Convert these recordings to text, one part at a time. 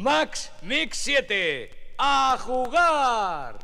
Max Mix 7. ¡A jugar!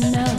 No.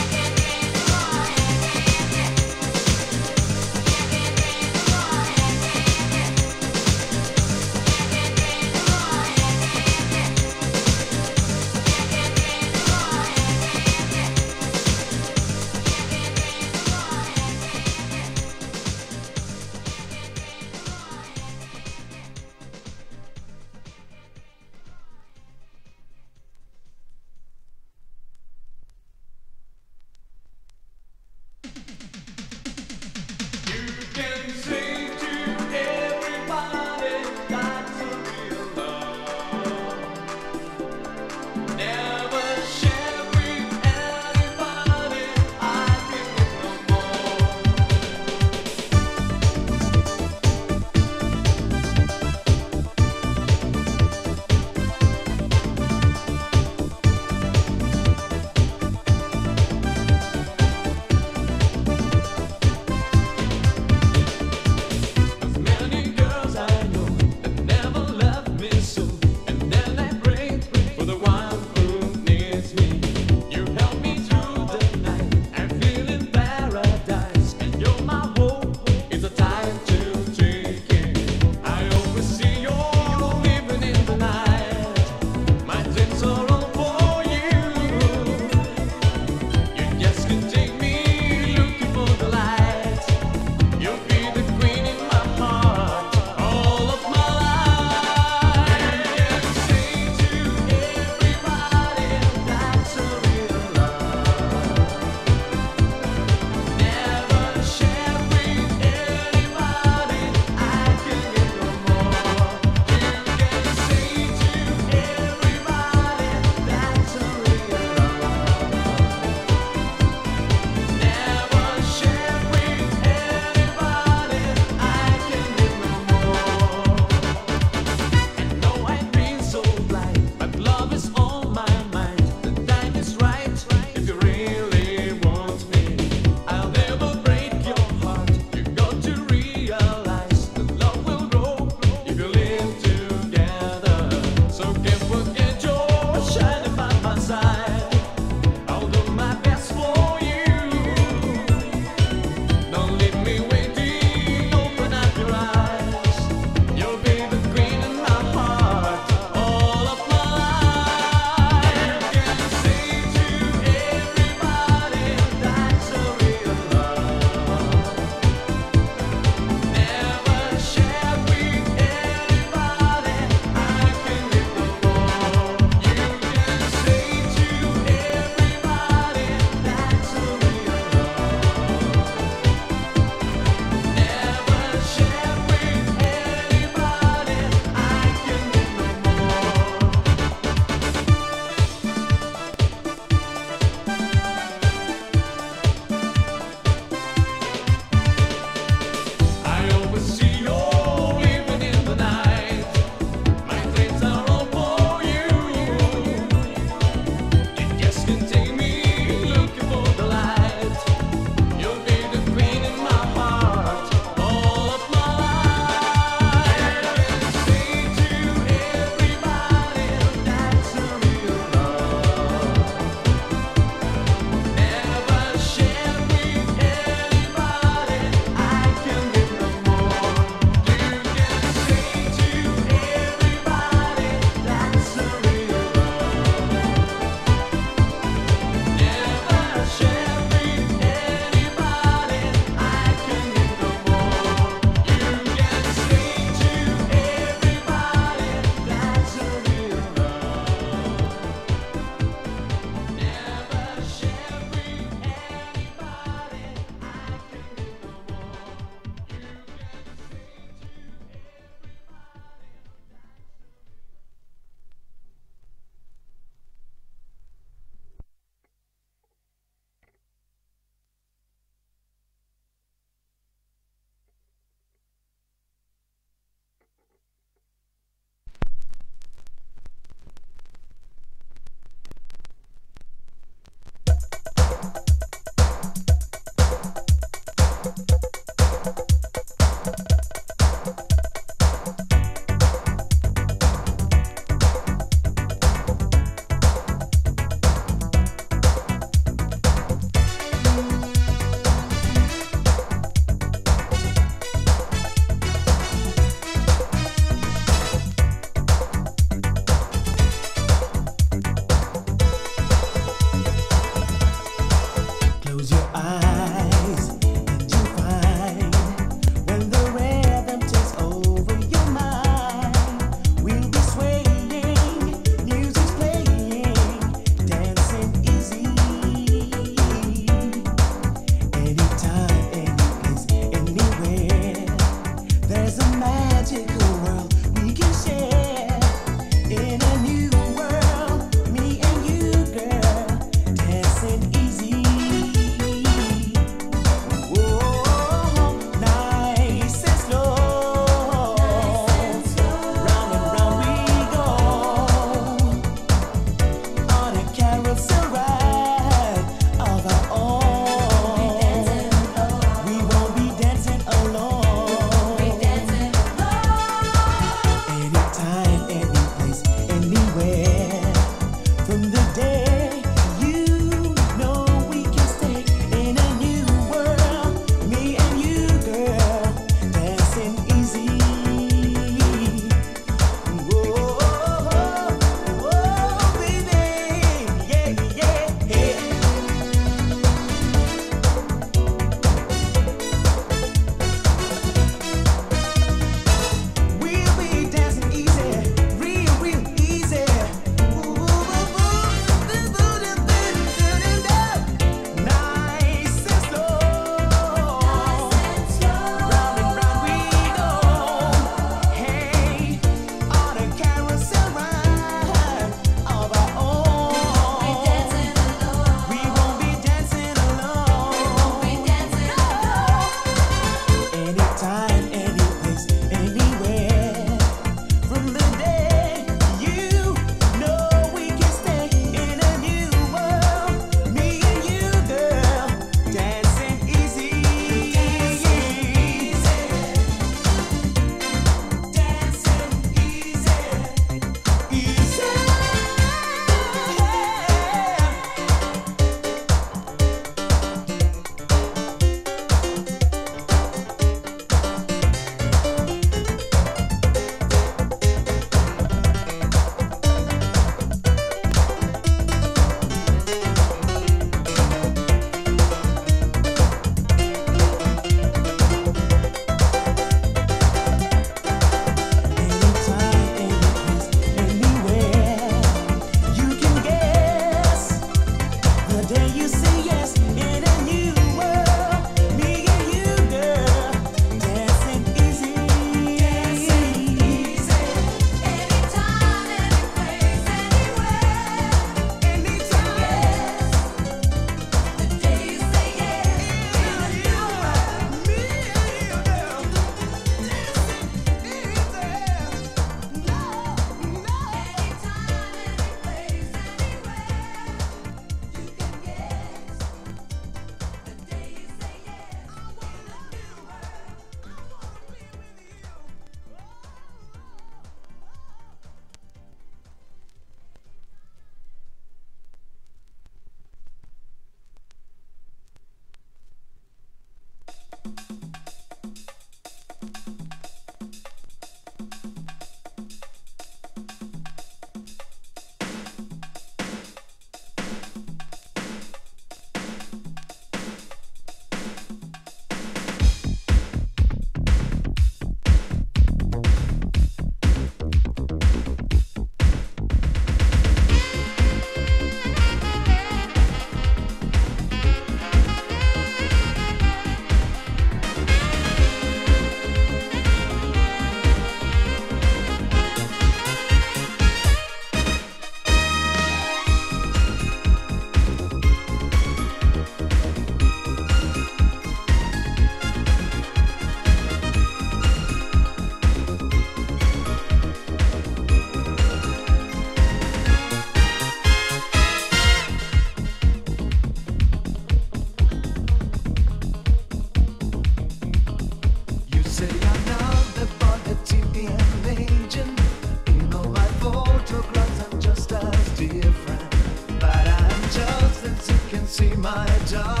See, my darling.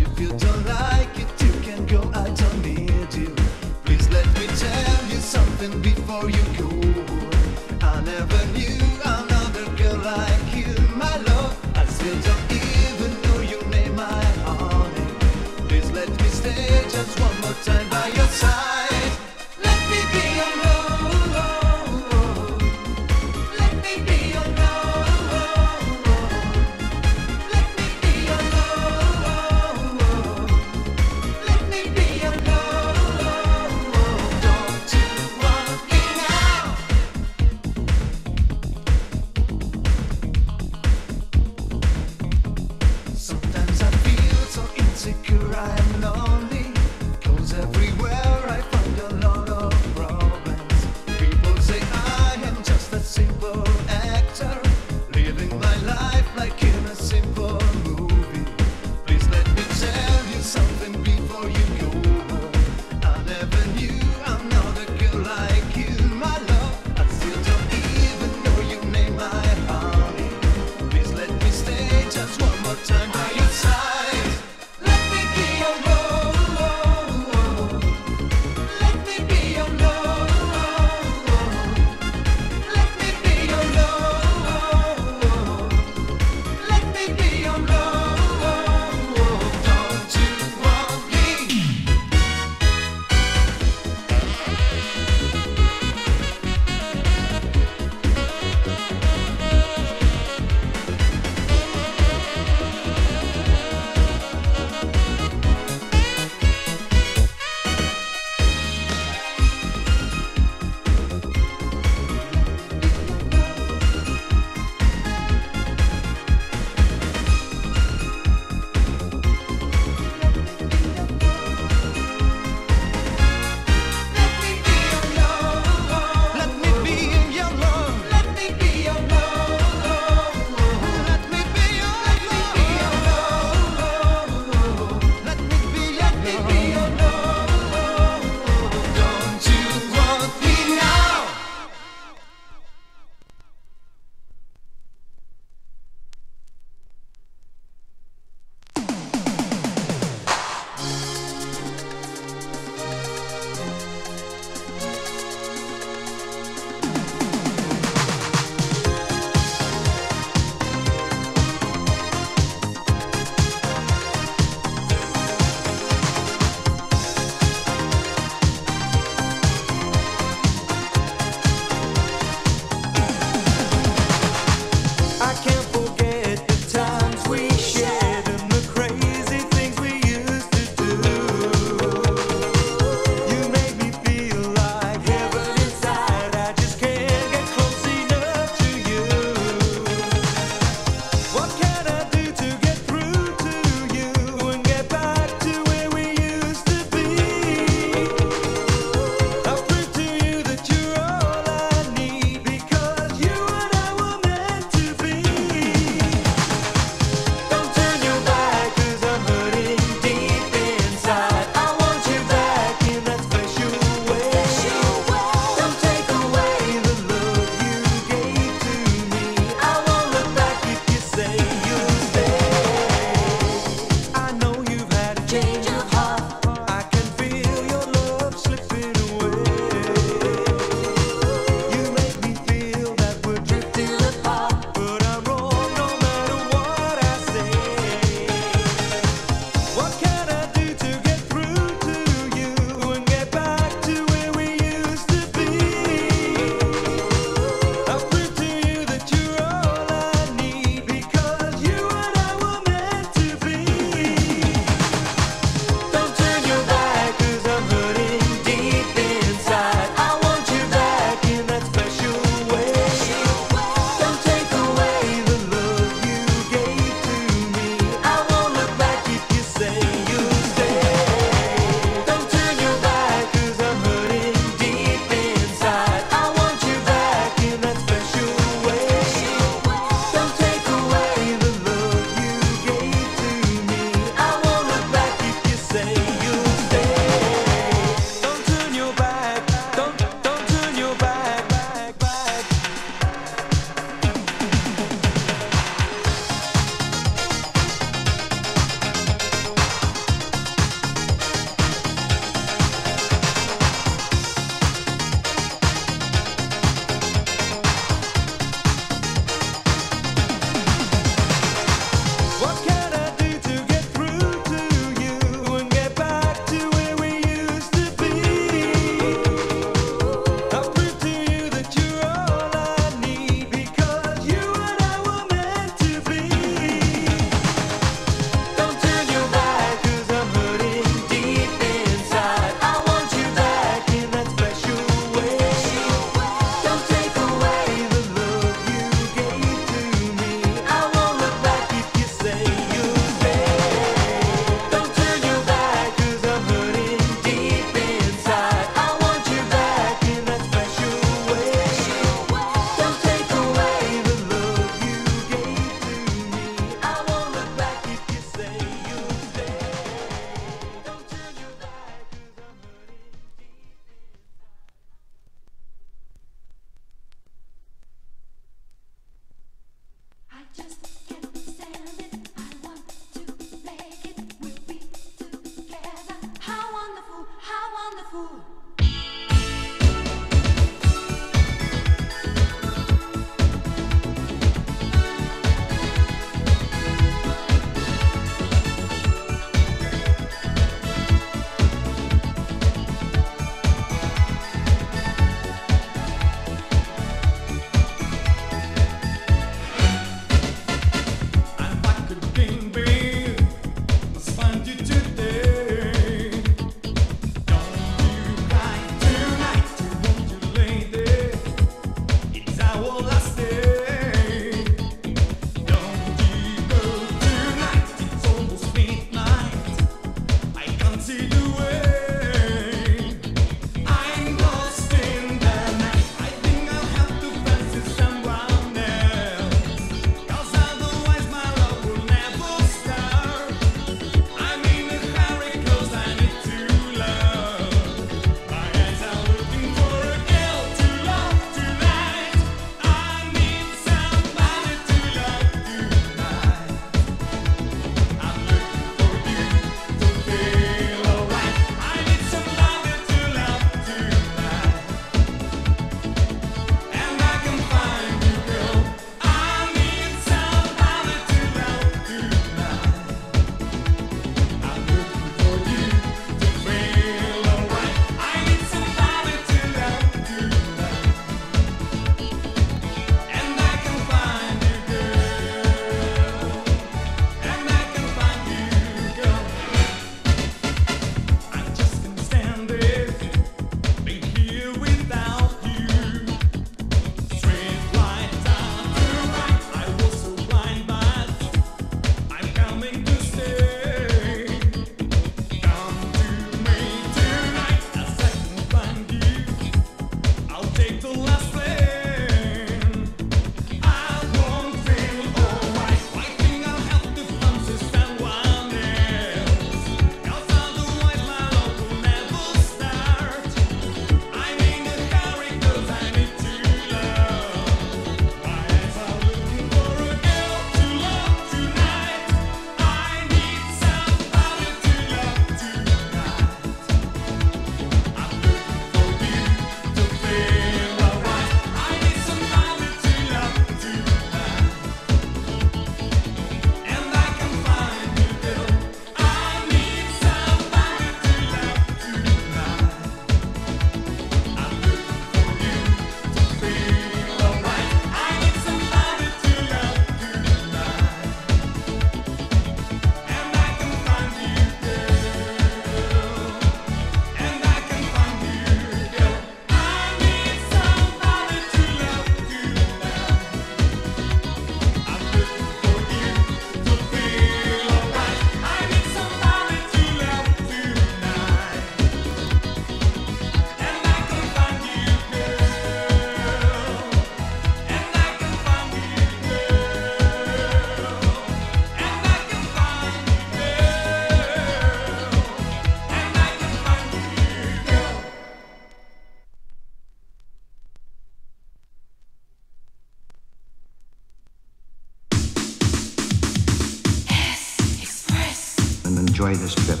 Enjoy this trip.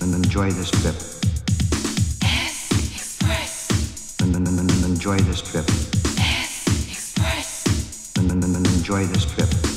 And enjoy this trip. And, and, and, and enjoy this trip. And, and, and enjoy this trip.